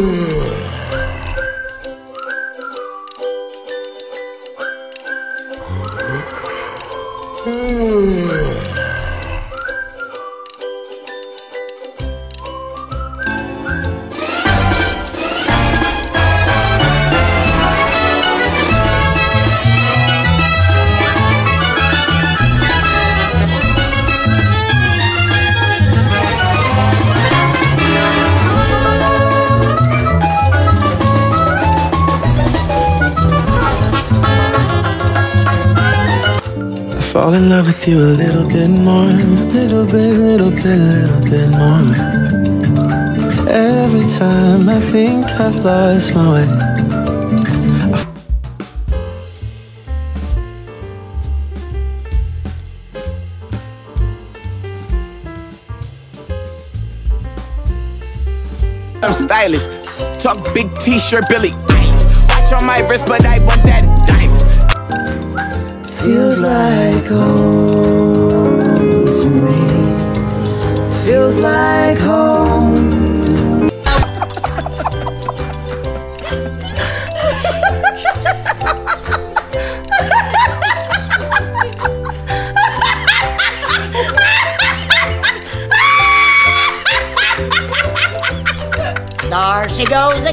Hmm. hmm. Fall in love with you a little bit more, little bit, little bit, little bit more. Every time I think I've lost my way. I'm stylish. Talk big t-shirt Billy. Watch on my wrist, but I want that. Feels like home to me. Feels like home. There she goes again.